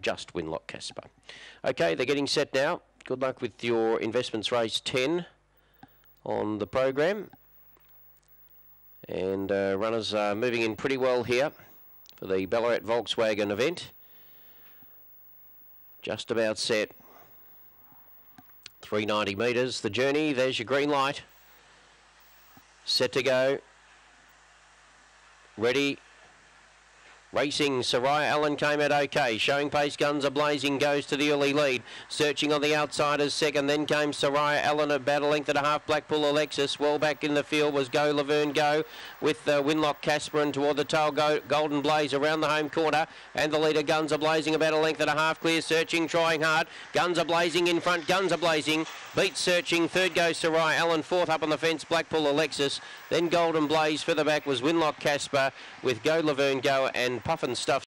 just Winlock Casper. Okay, they're getting set now. Good luck with your investments race 10 on the program. And uh, runners are moving in pretty well here for the Ballarat Volkswagen event. Just about set. 390 metres. The journey, there's your green light. Set to go. Ready, Racing, Soraya Allen came out okay. Showing pace, guns are blazing, goes to the early lead. Searching on the outside as second. Then came Soraya Allen at battle length at a half. Blackpool Alexis. Well back in the field was Go Laverne Go with uh, Winlock Casper and toward the tail go, Golden Blaze around the home corner. And the leader, Guns are blazing about a length at a half. Clear searching, trying hard. Guns are blazing in front. Guns are blazing. Beat searching. Third goes Soraya Allen. Fourth up on the fence, Blackpool Alexis. Then Golden Blaze. Further back was Winlock Casper with Go Laverne Go and Puffin Stuff